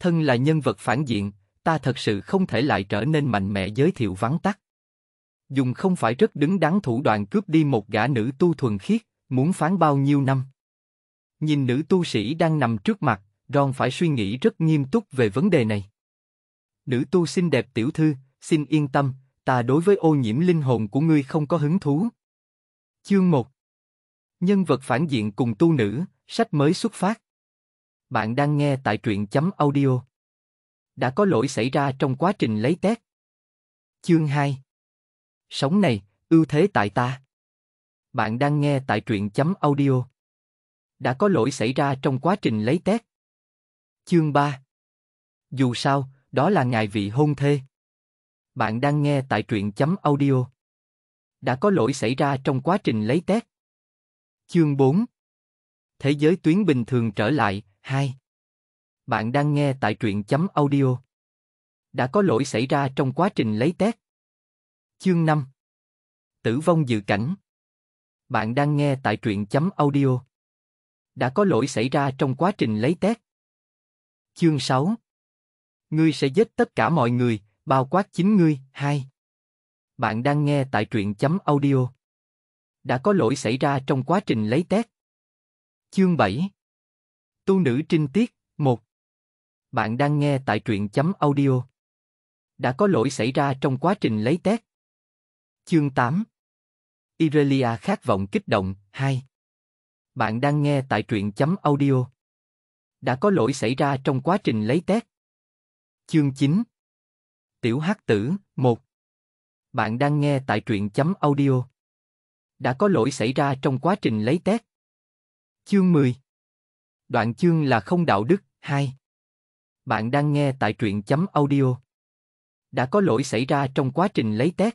Thân là nhân vật phản diện, ta thật sự không thể lại trở nên mạnh mẽ giới thiệu vắng tắt. Dùng không phải rất đứng đắn thủ đoạn cướp đi một gã nữ tu thuần khiết, muốn phán bao nhiêu năm. Nhìn nữ tu sĩ đang nằm trước mặt, Ron phải suy nghĩ rất nghiêm túc về vấn đề này. Nữ tu xinh đẹp tiểu thư, xin yên tâm, ta đối với ô nhiễm linh hồn của ngươi không có hứng thú. Chương 1 Nhân vật phản diện cùng tu nữ, sách mới xuất phát. Bạn đang nghe tại truyện chấm audio. Đã có lỗi xảy ra trong quá trình lấy test. Chương 2 Sống này, ưu thế tại ta. Bạn đang nghe tại truyện chấm audio. Đã có lỗi xảy ra trong quá trình lấy test. Chương 3 Dù sao, đó là ngài vị hôn thê. Bạn đang nghe tại truyện chấm audio. Đã có lỗi xảy ra trong quá trình lấy test. Chương 4 Thế giới tuyến bình thường trở lại, 2 Bạn đang nghe tại truyện chấm audio. Đã có lỗi xảy ra trong quá trình lấy test. Chương 5 Tử vong dự cảnh Bạn đang nghe tại truyện chấm audio. Đã có lỗi xảy ra trong quá trình lấy test. Chương 6 Ngươi sẽ giết tất cả mọi người, bao quát chính ngươi, hai. Bạn đang nghe tại truyện chấm audio. Đã có lỗi xảy ra trong quá trình lấy test. Chương 7 Tu nữ trinh tiết, 1 Bạn đang nghe tại truyện chấm audio. Đã có lỗi xảy ra trong quá trình lấy test. Chương 8 Irelia khát vọng kích động, 2 Bạn đang nghe tại truyện chấm audio. Đã có lỗi xảy ra trong quá trình lấy test. Chương 9 Tiểu Hắc Tử, 1 Bạn đang nghe tại truyện chấm audio. Đã có lỗi xảy ra trong quá trình lấy test. Chương 10 Đoạn chương là không đạo đức, 2 Bạn đang nghe tại truyện chấm audio. Đã có lỗi xảy ra trong quá trình lấy test.